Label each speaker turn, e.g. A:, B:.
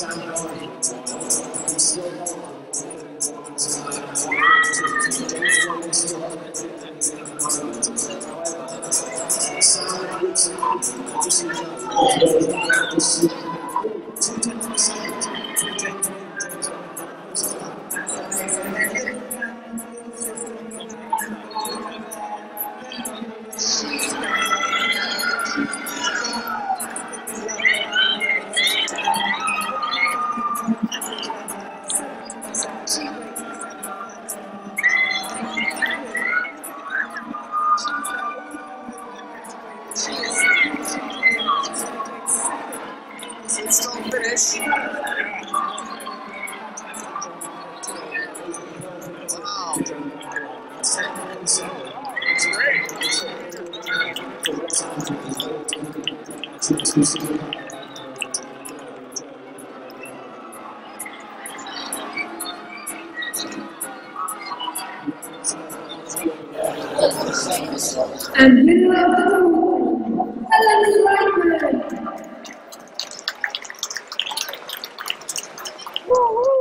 A: of the
B: Strong
A: finish. Wow. It's great.
C: and winner of the Hello, Lightman! Woo-woo!